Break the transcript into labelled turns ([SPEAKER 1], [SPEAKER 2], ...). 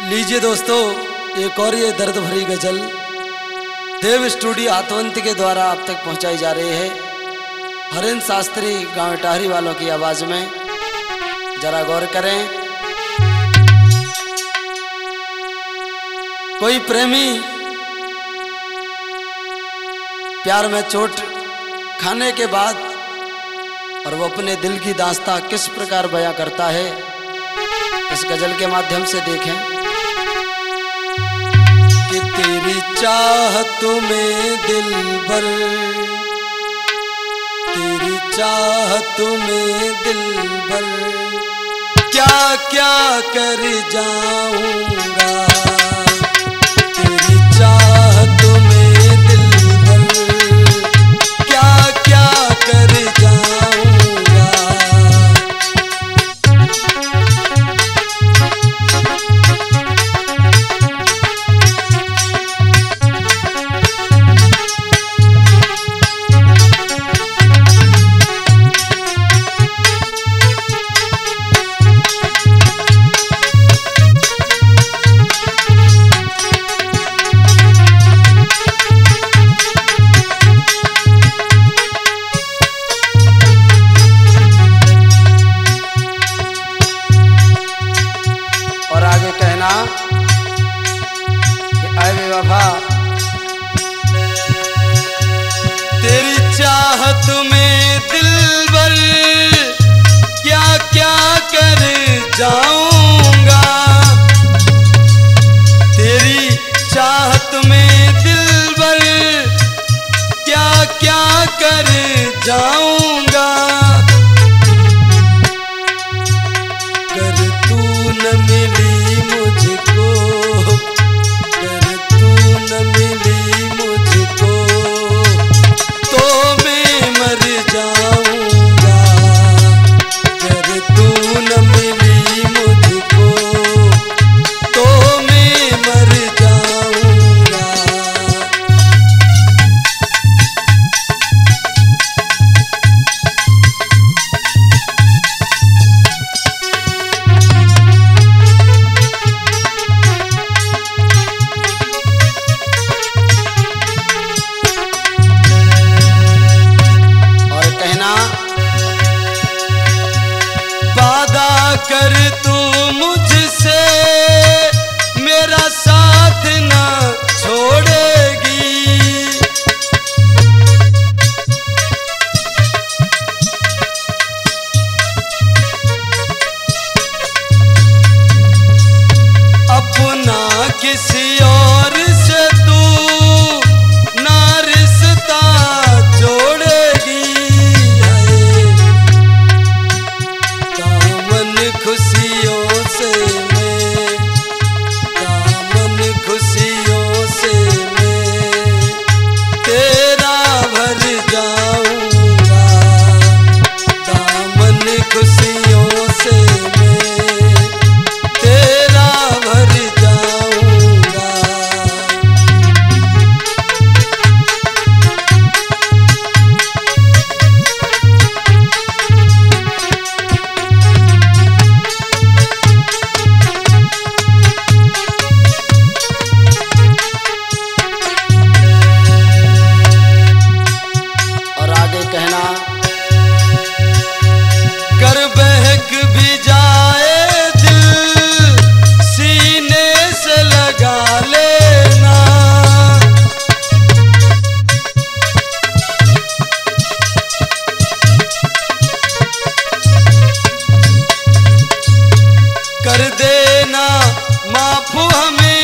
[SPEAKER 1] लीजिए दोस्तों, एक और ये दर्द भरी गज़ल। देव स्टूडियो आतवंत के द्वारा आप तक पहुंचाई जा रही है। हरेंद्र शास्त्री गाँव टाहरी वालों की आवाज़ में जरा गौर करें। कोई प्रेमी प्यार में चोट खाने के बाद और वो अपने दिल की दास्ता किस प्रकार बयां करता है, इस गज़ल के माध्यम से देखें। कि तेरी चाहत में दिल भर। तेरी चाहत में दिल भर। क्या क्या कर जाऊँगा? कि वे वफा तेरी चाहत में दिल भर क्या क्या कर जाऊँगा? तेरी चाहत में दिल भर क्या क्या कर जाऊँगा देना माफ़ हमें